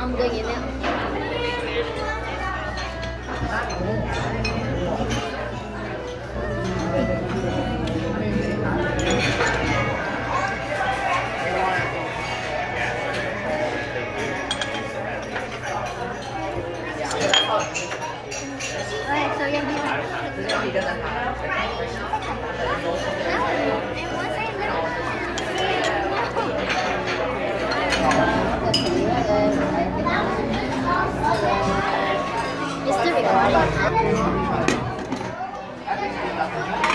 I'm doing it now. Alright, so yeah, Thank you.